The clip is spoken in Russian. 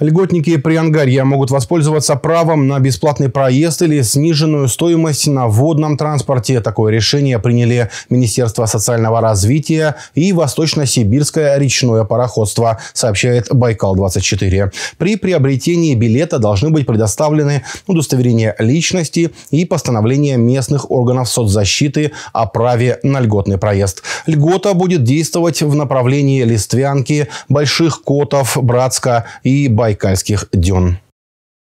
Льготники Приангарья могут воспользоваться правом на бесплатный проезд или сниженную стоимость на водном транспорте. Такое решение приняли Министерство социального развития и Восточно-Сибирское речное пароходство, сообщает Байкал-24. При приобретении билета должны быть предоставлены удостоверение личности и постановление местных органов соцзащиты о праве на льготный проезд. Льгота будет действовать в направлении Листвянки, Больших Котов, Братска и Байкальских дюн.